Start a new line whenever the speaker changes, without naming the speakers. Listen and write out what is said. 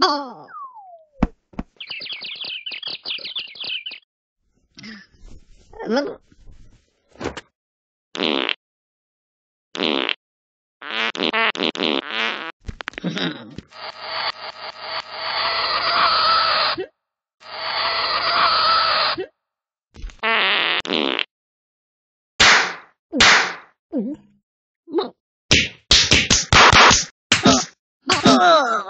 Vâng. Ugh.